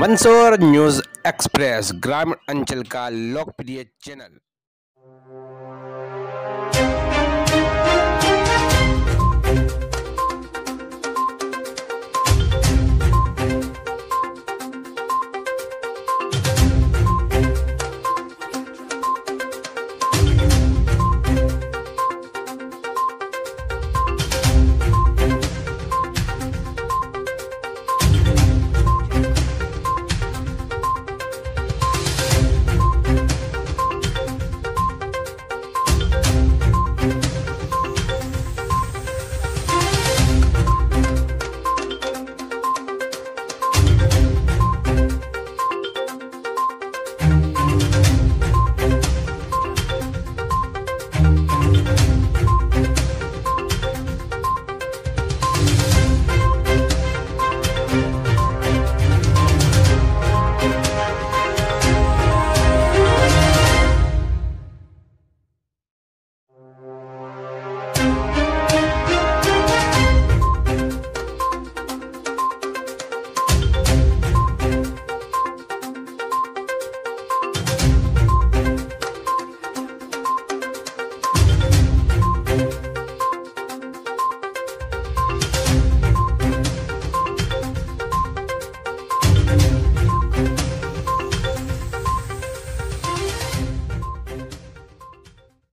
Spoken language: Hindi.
मंसूर न्यूज़ एक्सप्रेस ग्रामीण अंचल का लोकप्रिय चैनल